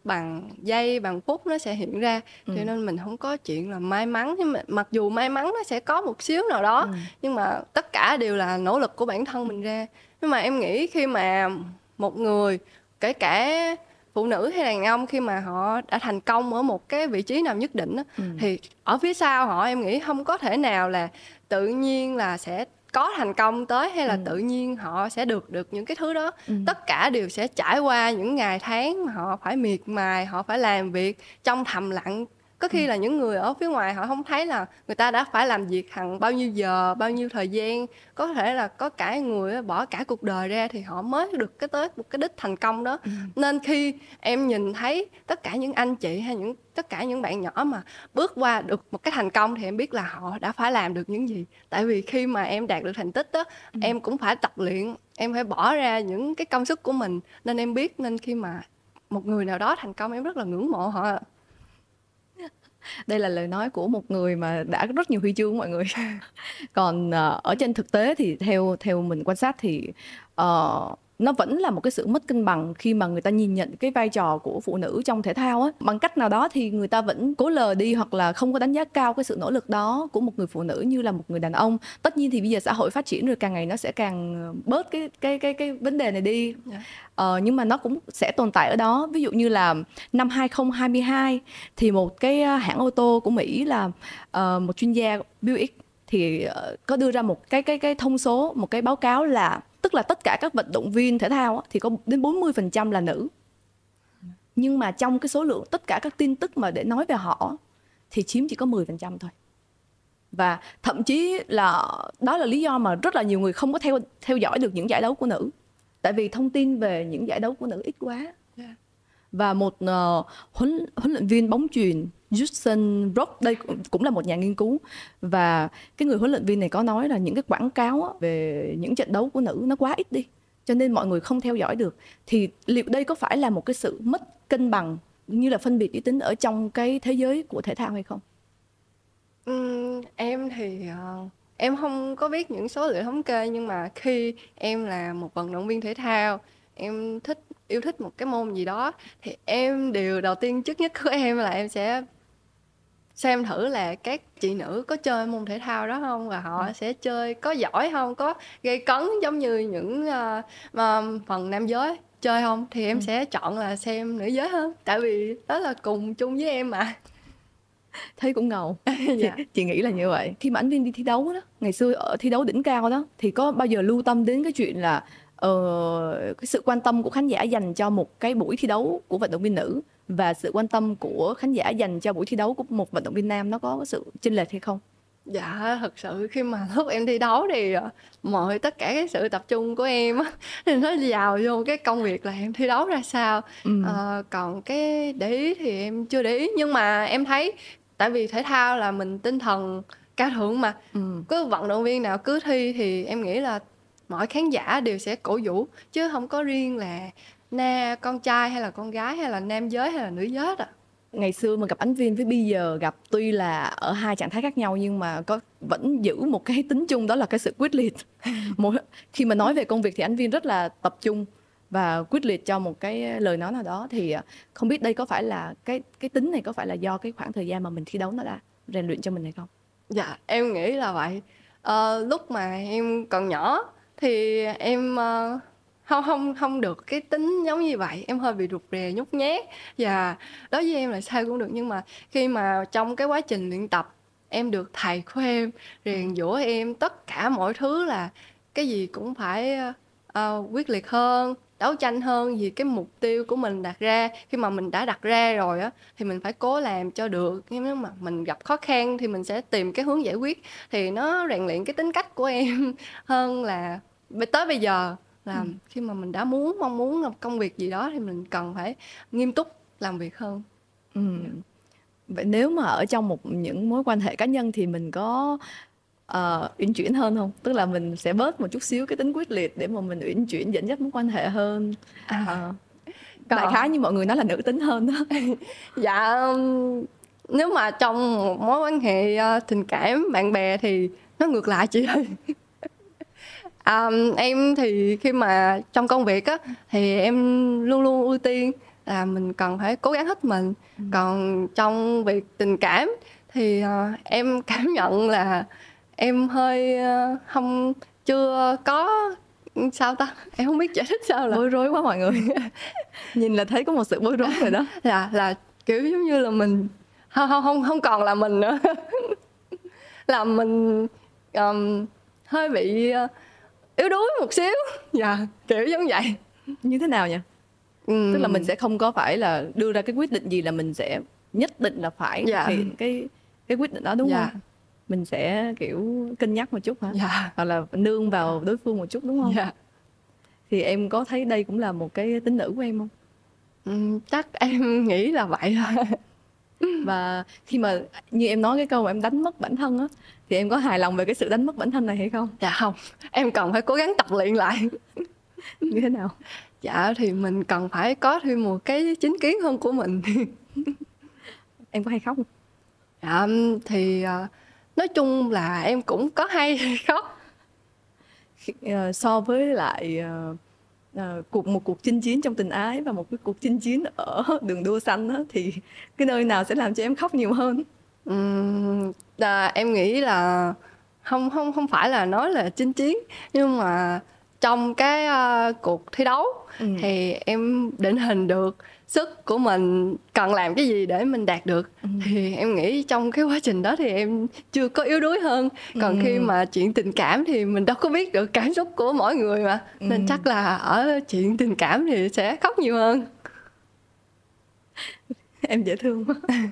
bằng giây bằng phút nó sẽ hiện ra ừ. cho nên mình không có chuyện là may mắn nhưng mà mặc dù may mắn nó sẽ có một xíu nào đó ừ. nhưng mà tất cả đều là nỗ lực của bản thân mình ra nhưng mà em nghĩ khi mà một người kể cả phụ nữ hay đàn ông khi mà họ đã thành công ở một cái vị trí nào nhất định á, Ừ. thì ở phía sau họ em nghĩ không có thể nào là tự nhiên là sẽ có thành công tới hay là Ừ. tự nhiên họ sẽ được được những cái thứ đó Ừ. tất cả đều sẽ trải qua những ngày tháng mà họ phải miệt mài họ phải làm việc trong thầm lặng có khi là những người ở phía ngoài họ không thấy là người ta đã phải làm việc hàng bao nhiêu giờ bao nhiêu thời gian có thể là có cả người bỏ cả cuộc đời ra thì họ mới được cái tới một cái đích thành công đó Ừ. nên khi em nhìn thấy tất cả những anh chị hay những tất cả những bạn nhỏ mà bước qua được một cái thành công thì em biết là họ đã phải làm được những gì tại vì khi mà em đạt được thành tích đó Ừ. em cũng phải tập luyện em phải bỏ ra những cái công sức của mình nên em biết nên khi mà một người nào đó thành công em rất là ngưỡng mộ họ đây là lời nói của một người mà đã rất nhiều huy chương mọi người. Còn uh, ở trên thực tế thì theo theo mình quan sát thì uh, nó vẫn là một cái sự mất cân bằng khi mà người ta nhìn nhận cái vai trò của phụ nữ trong thể thao á. Bằng cách nào đó thì người ta vẫn cố lờ đi hoặc là không có đánh giá cao cái sự nỗ lực đó của một người phụ nữ như là một người đàn ông. Tất nhiên thì bây giờ xã hội phát triển rồi càng ngày nó sẽ càng bớt cái cái cái cái vấn đề này đi. Dạ. Ờ, nhưng mà nó cũng sẽ tồn tại ở đó. Ví dụ như là năm 2022 thì một cái ờ, hãng ô tô của Mỹ là ờ, một chuyên gia Buick thì ờ, có đưa ra một cái cái cái thông số một cái báo cáo là tức là tất cả các vận động viên thể thao thì có đến 40% là nữ. Nhưng mà trong cái số lượng tất cả các tin tức mà để nói về họ thì chiếm chỉ có 10% thôi. Và thậm chí là đó là lý do mà rất là nhiều người không có theo theo dõi được những giải đấu của nữ. Tại vì thông tin về những giải đấu của nữ ít quá. Và một ờ, huấn huấn luyện viên bóng chuyền Justin Brock đây cũng- là một nhà nghiên cứu. Và cái người huấn luyện viên này có nói là những cái quảng cáo về những trận đấu của nữ nó quá ít đi cho nên mọi người không theo dõi được. Thì liệu đây có phải là một cái sự mất cân bằng như là phân biệt giới tính ở trong cái thế giới của thể thao hay không? Ừ, em thì ờ, em không có biết những số liệu thống kê nhưng mà khi em là một vận động viên thể thao em thích yêu thích một cái môn gì đó thì em điều đầu tiên trước nhất của em là em sẽ xem thử là các chị nữ có chơi môn thể thao đó không và họ sẽ chơi có giỏi không có gây cấn giống như những mà phần nam giới chơi không? Thì em sẽ chọn là xem nữ giới hơn tại vì đó là cùng chung với em mà. Thấy cũng ngầu. Dạ. chị, chị nghĩ là như vậy. Khi mà ánh viên đi thi đấu đó ngày xưa ở thi đấu đỉnh cao đó thì có bao giờ lưu tâm đến cái chuyện là ờ, cái sự quan tâm của khán giả dành cho một cái buổi thi đấu của vận động viên nữ và sự quan tâm của khán giả dành cho buổi thi đấu của một vận động viên nam nó có sự chênh lệch hay không Dạ thật sự khi mà lúc em thi đấu thì ờ, mọi tất cả cái sự tập trung của em thì nó vào vô cái công việc là em thi đấu ra sao ừ. Ờ, còn cái để ý thì em chưa để ý nhưng mà em thấy tại vì thể thao là mình tinh thần cao thượng mà ừ. cứ vận động viên nào cứ thi thì em nghĩ là mọi khán giả đều sẽ cổ vũ chứ không có riêng là na con trai hay là con gái hay là nam giới hay là nữ giới ạ. Ngày xưa mà gặp ánh viên với bây giờ gặp tuy là ở hai trạng thái khác nhau nhưng mà có vẫn giữ một cái tính chung đó là cái sự quyết liệt. Một khi mà nói về công việc thì ánh viên rất là tập trung và quyết liệt cho một cái lời nói nào đó. Thì à, không biết đây có phải là cái cái tính này có phải là do cái khoảng thời gian mà mình thi đấu nó đã rèn luyện cho mình hay không? Dạ, em nghĩ là vậy. Ờ, lúc mà em còn nhỏ thì em ờ, không không không được cái tính giống như vậy, em hơi bị rụt rè nhút nhát. Và đối với em là sao cũng được. Nhưng mà khi mà trong cái quá trình luyện tập em được thầy của em rèn giũa em tất cả mọi thứ là cái gì cũng phải ờ, quyết liệt hơn đấu tranh hơn vì cái mục tiêu của mình đặt ra khi mà mình đã đặt ra rồi á thì mình phải cố làm cho được Nhưng nếu mà mình gặp khó khăn thì mình sẽ tìm cái hướng giải quyết thì nó rèn luyện cái tính cách của em hơn là tới bây giờ là Ừ. khi mà mình đã muốn mong muốn làm công việc gì đó thì mình cần phải nghiêm túc làm việc hơn ừ. vậy nếu mà ở trong một những mối quan hệ cá nhân thì mình có uh, uyển chuyển hơn không? Tức là mình sẽ bớt một chút xíu cái tính quyết liệt để mà mình uyển chuyển dẫn dắt mối quan hệ hơn. À, Ờ. đại Còn- khái như mọi người nói là nữ tính hơn đó. Dạ um, nếu mà trong một mối quan hệ ờ, tình cảm bạn bè thì nó ngược lại chị ơi. À, em thì khi mà trong công việc á thì em luôn luôn ưu tiên là mình cần phải cố gắng hết mình. Còn trong việc tình cảm thì ờ, em cảm nhận là em hơi ờ, không chưa có sao ta? Em không biết giải thích sao là bối rối quá mọi người. Nhìn là thấy có một sự bối rối rồi đó. Là là kiểu giống như là mình không không không không còn là mình nữa. Là mình um, hơi bị uh, yếu đuối một xíu. Dạ kiểu giống vậy. Như thế nào nhỉ? Ừm, tức là mình sẽ không có phải là đưa ra cái quyết định gì là mình sẽ nhất định là phải Dạ. thực hiện cái cái quyết định đó đúng Dạ. không mình sẽ kiểu cân nhắc một chút hả? Dạ. Hoặc là nương vào đối phương một chút đúng không? Dạ. Thì em có thấy đây cũng là một cái tính nữ của em không? Chắc em nghĩ là vậy thôi. Và khi mà như em nói cái câu mà em đánh mất bản thân á thì em có hài lòng về cái sự đánh mất bản thân này hay không? Dạ không. Em cần phải cố gắng tập luyện lại. Như thế nào? Dạ thì mình cần phải có thêm một cái chính kiến hơn của mình. Em có hay khóc không? Dạ thì ờ, nói chung là em cũng có hay khóc ờ, so với lại ờ, ờ, cuộc một cuộc chinh chiến trong tình ái và một cái cuộc chinh chiến ở đường đua xanh á thì cái nơi nào sẽ làm cho em khóc nhiều hơn Ừm, là em nghĩ là không không không phải là nói là chinh chiến nhưng mà trong cái ờ, cuộc thi đấu Ừ. thì em định hình được sức của mình cần làm cái gì để mình đạt được Ừ. thì em nghĩ trong cái quá trình đó thì em chưa có yếu đuối hơn còn Ừ. khi mà chuyện tình cảm thì mình đâu có biết được cảm xúc của mỗi người mà nên Ừ. chắc là ở chuyện tình cảm thì sẽ khóc nhiều hơn em dễ thương quá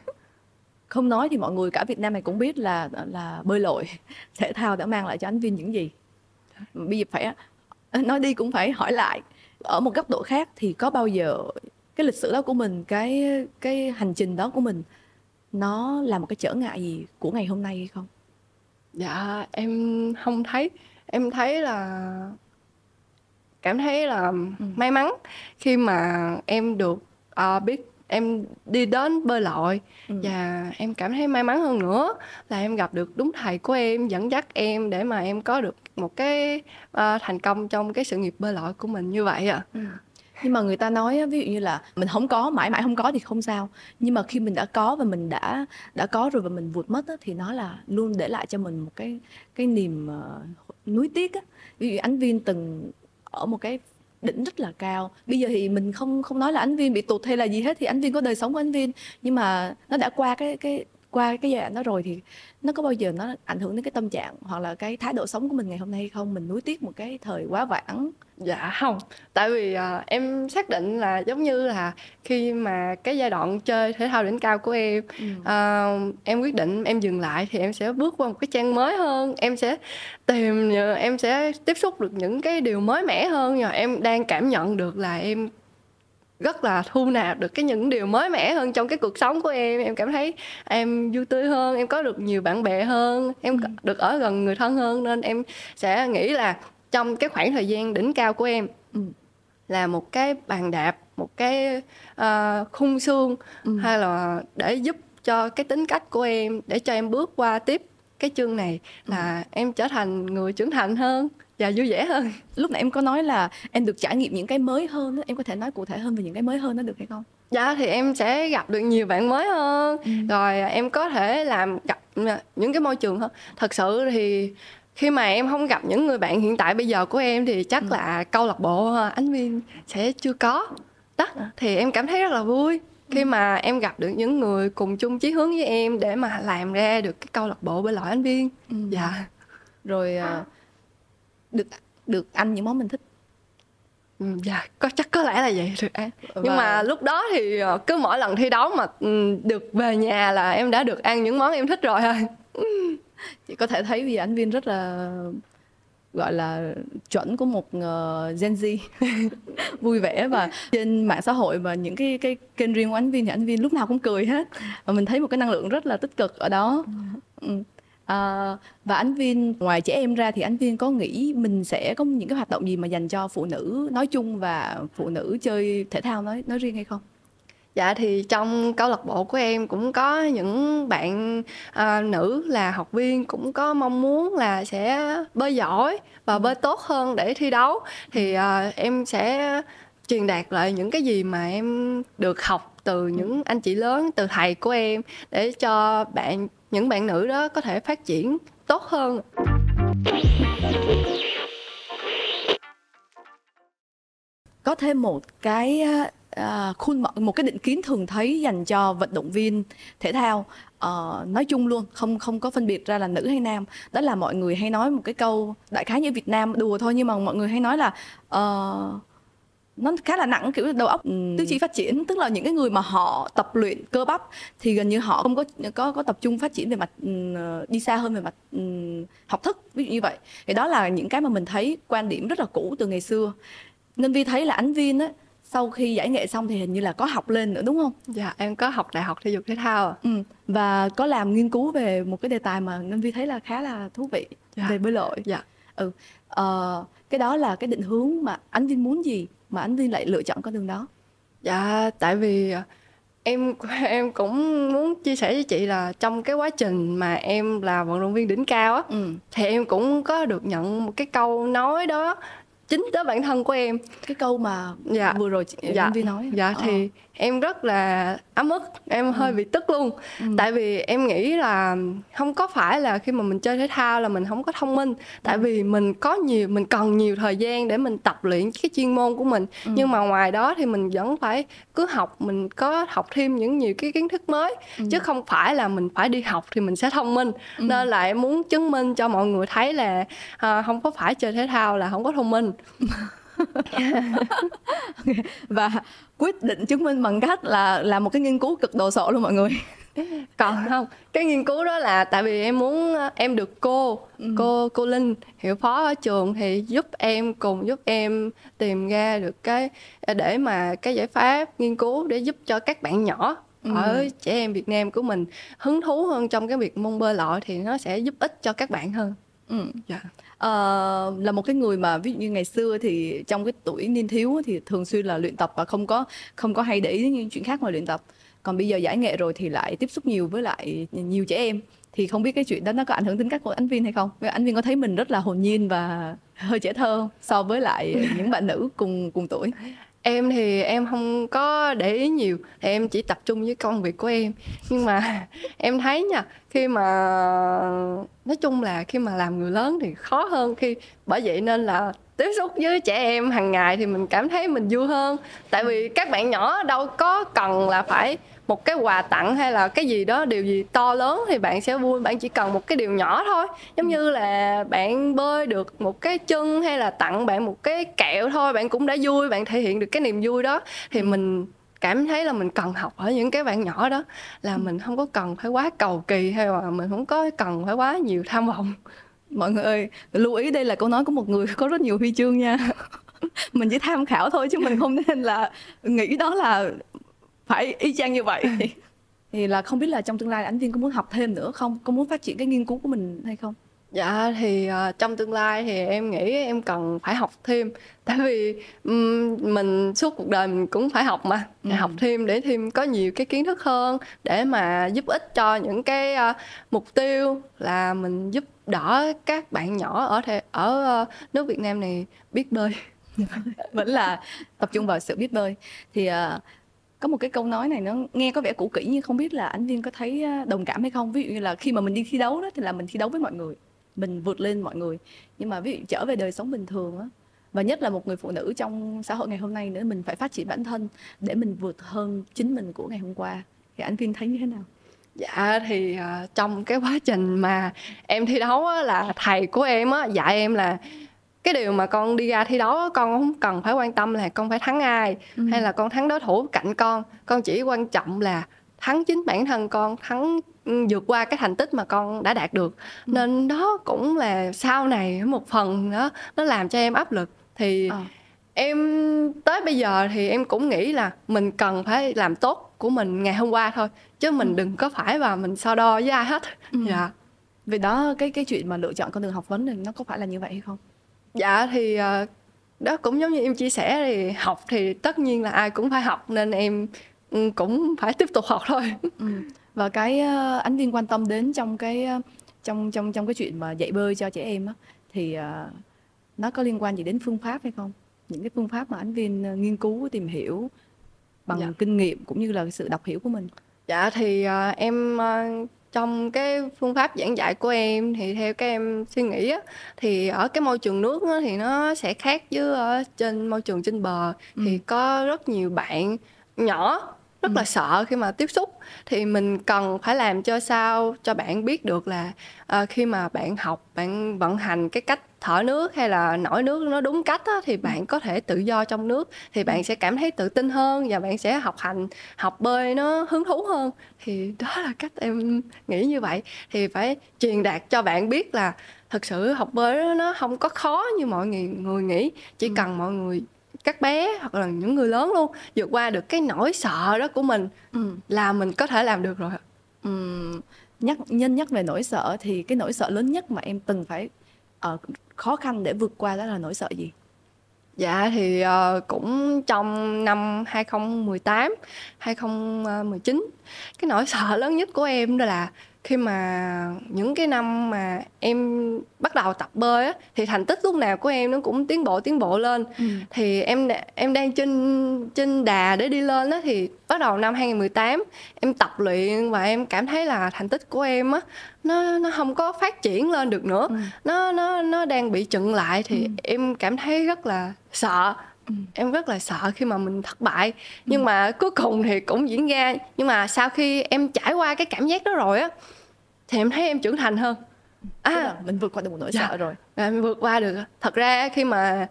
không nói thì mọi người cả Việt Nam này cũng biết là là bơi lội thể thao đã mang lại cho anh Vin những gì bây giờ phải nói đi cũng phải hỏi lại ở một góc độ khác thì có bao giờ cái lịch sử đó của mình cái cái hành trình đó của mình nó là một cái trở ngại gì của ngày hôm nay hay không? Dạ em không thấy. Em thấy là Cảm thấy là may mắn Khi mà em được à, biết em đi đến bơi lội. Ừ. Và em cảm thấy may mắn hơn nữa Là em gặp được đúng thầy của em Dẫn dắt em để mà em có được một cái à, thành công trong cái sự nghiệp bơi lội của mình như vậy ạ nhưng mà người ta nói ví dụ như là mình không có mãi mãi không có thì không sao. Nhưng mà khi mình đã có và mình đã đã có rồi và mình vụt mất á, thì nó là luôn để lại cho mình một cái cái niềm uh, nuối tiếc á. Ví dụ ánh viên từng ở một cái đỉnh rất là cao. Bây giờ thì mình không không nói là ánh viên bị tụt hay là gì hết thì ánh viên có đời sống của ánh viên. Nhưng mà nó đã qua cái cái qua cái giai đoạn đó rồi thì nó có bao giờ nó ảnh hưởng đến cái tâm trạng hoặc là cái thái độ sống của mình ngày hôm nay hay không? Mình nuối tiếc một cái thời quá vãng. Dạ không, tại vì à, em xác định là giống như là khi mà cái giai đoạn chơi thể thao đỉnh cao của em à, em quyết định em dừng lại thì em sẽ bước qua một cái trang mới hơn, em sẽ tìm em sẽ tiếp xúc được những cái điều mới mẻ hơn. Và em đang cảm nhận được là em rất là thu nạp được cái những điều mới mẻ hơn trong cái cuộc sống của em. Em cảm thấy em vui tươi hơn em có được nhiều bạn bè hơn em được ở gần người thân hơn. Nên em sẽ nghĩ là trong cái khoảng thời gian đỉnh cao của em Ừ. là một cái bàn đạp một cái ờ, khung xương Ừ. hay là để giúp cho cái tính cách của em để cho em bước qua tiếp cái chương này là em trở thành người trưởng thành hơn và vui vẻ hơn lúc nãy em có nói là em được trải nghiệm những cái mới hơn á. em có thể nói cụ thể hơn về những cái mới hơn đó được hay không Dạ thì em sẽ gặp được nhiều bạn mới hơn Ừ. Rồi em có thể làm gặp những cái môi trường hơn Thật sự thì khi mà em không gặp những người bạn hiện tại bây giờ của em Thì chắc Ừ. là câu lạc bộ Ánh Viên sẽ chưa có. Đó thì em cảm thấy rất là vui khi Ừ. mà em gặp được những người cùng chung chí hướng với em để mà làm ra được cái câu lạc bộ bơi lội Ánh Viên dạ. Rồi à, được được ăn những món mình thích. Ừ, dạ có chắc có lẽ là vậy được ăn nhưng Và- mà lúc đó thì ờ, cứ mỗi lần thi đấu mà ừ, được về nhà là em đã được ăn những món em thích rồi thôi chị có thể thấy vì anh viên rất là gọi là chuẩn của một uh, Gen Z vui vẻ và trên mạng xã hội và những cái cái kênh riêng của anh Viên thì anh Viên lúc nào cũng cười hết và mình thấy một cái năng lượng rất là tích cực ở đó ừ. À, và anh Viên ngoài trẻ em ra thì anh Viên có nghĩ mình sẽ có những cái hoạt động gì mà dành cho phụ nữ nói chung và phụ nữ chơi thể thao nói nói riêng hay không? Dạ thì trong câu lạc bộ của em cũng có những bạn à, nữ là học viên cũng có mong muốn là sẽ bơi giỏi và bơi tốt hơn để thi đấu. Thì à, em sẽ truyền đạt lại những cái gì mà em được học từ những anh chị lớn từ thầy của em để cho bạn những bạn nữ đó có thể phát triển tốt hơn. Có thêm một cái à, khuôn mẫu một cái định kiến thường thấy dành cho vận động viên thể thao. Uh, nói chung luôn không không có phân biệt ra là nữ hay nam. Đó là mọi người hay nói một cái câu đại khái như Việt Nam đùa thôi nhưng mà mọi người hay nói là uh, nó khá là nặng kiểu đầu óc ừ. tứ chi phát triển. Tức là những cái người mà họ tập luyện cơ bắp thì gần như họ không có có có tập trung phát triển về mặt uh, đi xa hơn về mặt học thức ví dụ như vậy. Thì đó là những cái mà mình thấy quan điểm rất là cũ từ ngày xưa. Nên vi thấy là ánh viên á sau khi giải nghệ xong thì hình như là có học lên nữa đúng không? Dạ em có học đại học thể dục thể thao. À. Ừ. Và có làm nghiên cứu về một cái đề tài mà Ngân Vi thấy là khá là thú vị dạ. về bơi lội. Dạ. Ừ. Ờ, cái đó là cái định hướng mà anh Vinh muốn gì mà anh Vinh lại lựa chọn con đường đó? Dạ tại vì à, em em cũng muốn chia sẻ với chị là trong cái quá trình mà em là vận động viên đỉnh cao á ừ. thì em cũng có được nhận một cái câu nói đó chính tới bản thân của em cái câu mà dạ. vừa rồi chị dạ. Nói dạ ờ. thì em rất là ấm ức em hơi ừ. bị tức luôn ừ. tại vì em nghĩ là không có phải là khi mà mình chơi thể thao là mình không có thông minh tại ừ. vì mình có nhiều mình cần nhiều thời gian để mình tập luyện cái chuyên môn của mình ừ. nhưng mà ngoài đó thì mình vẫn phải cứ học mình có học thêm những nhiều cái kiến thức mới ừ. chứ không phải là mình phải đi học thì mình sẽ thông minh ừ. nên là em muốn chứng minh cho mọi người thấy là à, không có phải chơi thể thao là không có thông minh và quyết định chứng minh bằng cách là làm một cái nghiên cứu cực đồ sộ luôn mọi người còn không cái nghiên cứu đó là tại vì em muốn em được cô ừ. cô cô linh hiệu phó ở trường thì giúp em cùng giúp em tìm ra được cái để mà cái giải pháp nghiên cứu để giúp cho các bạn nhỏ ừ. ở trẻ em Việt Nam của mình hứng thú hơn trong cái việc môn bơi lội thì nó sẽ giúp ích cho các bạn hơn. Ừ. Dạ uh, là một cái người mà ví dụ như ngày xưa thì trong cái tuổi niên thiếu thì thường xuyên là luyện tập và không có không có hay để ý những chuyện khác ngoài luyện tập còn bây giờ giải nghệ rồi thì lại tiếp xúc nhiều với lại nhiều trẻ em thì không biết cái chuyện đó nó có ảnh hưởng tính cách của anh Viên hay không? Anh Viên có thấy mình rất là hồn nhiên và hơi trẻ thơ so với lại những bạn nữ cùng cùng tuổi? Em thì em không có để ý nhiều, thì em chỉ tập trung với công việc của em. Nhưng mà em thấy nha, khi mà, nói chung là khi mà làm người lớn thì khó hơn khi, bởi vậy nên là tiếp xúc với trẻ em hàng ngày thì mình cảm thấy mình vui hơn. Tại vì các bạn nhỏ đâu có cần là phải một cái quà tặng hay là cái gì đó điều gì to lớn thì bạn sẽ vui. Bạn chỉ cần một cái điều nhỏ thôi. Giống như là bạn bơi được một cái chân hay là tặng bạn một cái kẹo thôi bạn cũng đã vui bạn thể hiện được cái niềm vui đó. Thì mình cảm thấy là mình cần học ở những cái bạn nhỏ đó là mình không có cần phải quá cầu kỳ hay là mình không có cần phải quá nhiều tham vọng. Mọi người ơi lưu ý đây là câu nói của một người có rất nhiều huy chương nha. Mình chỉ tham khảo thôi chứ mình không nên là nghĩ đó là phải y chang như vậy. Thì là không biết là trong tương lai ảnh viên có muốn học thêm nữa không? Có muốn phát triển cái nghiên cứu của mình hay không? Dạ thì uh, trong tương lai thì em nghĩ em cần phải học thêm. Tại vì um, mình suốt cuộc đời mình cũng phải học mà. Ừ. học thêm để thêm có nhiều cái kiến thức hơn để mà giúp ích cho những cái uh, mục tiêu là mình giúp đỡ các bạn nhỏ ở thể, ở uh, nước Việt Nam này biết bơi. Vẫn là tập trung vào sự biết bơi. Thì uh, có một cái câu nói này nó nghe có vẻ cũ kỹ nhưng không biết là anh viên có thấy đồng cảm hay không? Ví dụ như là khi mà mình đi thi đấu đó thì là mình thi đấu với mọi người mình vượt lên mọi người. Nhưng mà ví dụ trở về đời sống bình thường á và nhất là một người phụ nữ trong xã hội ngày hôm nay nữa mình phải phát triển bản thân để mình vượt hơn chính mình của ngày hôm qua. Thì anh viên thấy như thế nào? Dạ thì uh, trong cái quá trình mà em thi đấu á, là thầy của em á dạy em là cái điều mà con đi ra thi đấu con không cần phải quan tâm là con phải thắng ai ừ. hay là con thắng đối thủ cạnh con con chỉ quan trọng là thắng chính bản thân con thắng ừ, vượt qua cái thành tích mà con đã đạt được ừ. nên đó cũng là sau này một phần đó nó làm cho em áp lực thì à. em tới bây giờ thì em cũng nghĩ là mình cần phải làm tốt của mình ngày hôm qua thôi chứ mình ừ. đừng có phải vào mình so đo với ai hết ừ. dạ vì đó cái cái chuyện mà lựa chọn con đường học vấn này nó có phải là như vậy hay không dạ thì uh, đó cũng giống như em chia sẻ thì học thì tất nhiên là ai cũng phải học nên em ừ, cũng phải tiếp tục học thôi ừ. và cái uh, ánh viên quan tâm đến trong cái uh, trong trong trong cái chuyện mà dạy bơi cho trẻ em á thì uh, nó có liên quan gì đến phương pháp hay không những cái phương pháp mà ánh viên nghiên cứu tìm hiểu bằng dạ. kinh nghiệm cũng như là sự đọc hiểu của mình dạ thì uh, em uh, trong cái phương pháp giảng dạy của em thì theo các em suy nghĩ á, thì ở cái môi trường nước á, thì nó sẽ khác với ở trên môi trường trên bờ ừ. thì có rất nhiều bạn nhỏ rất ừ. là sợ khi mà tiếp xúc thì mình cần phải làm cho sao cho bạn biết được là uh, khi mà bạn học bạn vận hành cái cách thở nước hay là nổi nước nó đúng cách á, thì ừ. bạn có thể tự do trong nước thì bạn ừ. sẽ cảm thấy tự tin hơn và bạn sẽ học hành học bơi nó hứng thú hơn thì đó là cách em nghĩ như vậy thì phải truyền đạt cho bạn biết là thực sự học bơi nó không có khó như mọi người người nghĩ chỉ ừ. cần mọi người các bé hoặc là những người lớn luôn vượt qua được cái nỗi sợ đó của mình ừ. là mình có thể làm được rồi ừ. nhắc nhân nhắc về nỗi sợ thì cái nỗi sợ lớn nhất mà em từng phải uh, khó khăn để vượt qua đó là nỗi sợ gì Dạ thì uh, cũng trong năm 2018, 2019 cái nỗi sợ lớn nhất của em đó là khi mà những cái năm mà em bắt đầu tập bơi á thì thành tích lúc nào của em nó cũng tiến bộ tiến bộ lên ừ. thì em em đang trên trên đà để đi lên á thì bắt đầu năm 2018 em tập luyện và em cảm thấy là thành tích của em á nó nó không có phát triển lên được nữa ừ. nó nó nó đang bị chững lại thì ừ. em cảm thấy rất là sợ Ừ. em rất là sợ khi mà mình thất bại nhưng ừ. mà cuối cùng thì cũng diễn ra nhưng mà sau khi em trải qua cái cảm giác đó rồi á thì em thấy em trưởng thành hơn à mình vượt qua được một nỗi dạ, sợ rồi à, mình vượt qua được thật ra khi mà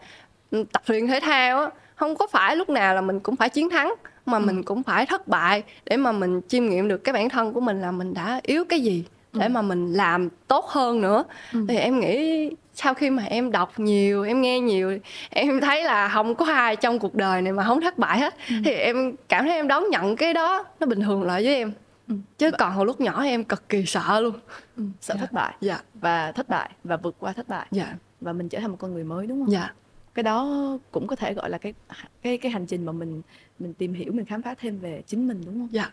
tập luyện thể thao á không có phải lúc nào là mình cũng phải chiến thắng mà ừ. mình cũng phải thất bại để mà mình chiêm nghiệm được cái bản thân của mình là mình đã yếu cái gì để ừ. mà mình làm tốt hơn nữa ừ. thì em nghĩ sau khi mà em đọc nhiều em nghe nhiều em thấy là không có ai trong cuộc đời này mà không thất bại hết ừ. thì em cảm thấy em đón nhận cái đó nó bình thường lại với em ừ. chứ còn hồi lúc nhỏ em cực kỳ sợ luôn. Ừ. sợ dạ. thất bại. Dạ. Và thất bại và vượt qua thất bại. Dạ. Và mình trở thành một con người mới đúng không? Dạ. Cái đó cũng có thể gọi là cái cái cái hành trình mà mình mình tìm hiểu mình khám phá thêm về chính mình đúng không? Dạ.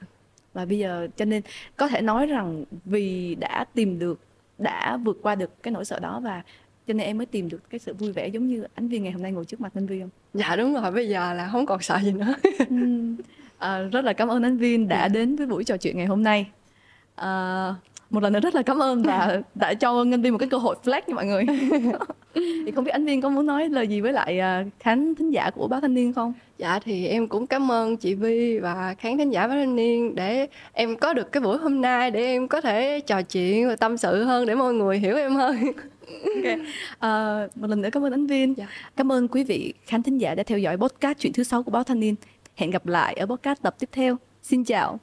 Và bây giờ cho nên có thể nói rằng vì đã tìm được đã vượt qua được cái nỗi sợ đó và cho nên em mới tìm được cái sự vui vẻ giống như ánh viên ngày hôm nay ngồi trước mặt anh viên không? Dạ đúng rồi. Bây giờ là không còn sợ gì nữa à, rất là cảm ơn anh viên đã đến với buổi trò chuyện ngày hôm nay. À, một lần nữa rất là cảm ơn và đã cho ngân viên một cái cơ hội flex như mọi người. Thì không biết anh viên có muốn nói lời gì với lại à, khán thính giả của báo thanh niên không? Dạ thì em cũng cảm ơn chị vi và khán thính giả báo thanh niên để em có được cái buổi hôm nay để em có thể trò chuyện và tâm sự hơn để mọi người hiểu em hơn. Okay. à, một lần nữa cảm ơn anh viên dạ. cảm ơn quý vị khán thính giả đã theo dõi podcast chuyện thứ sáu của báo thanh niên Hẹn gặp lại ở podcast tập tiếp theo. Xin chào.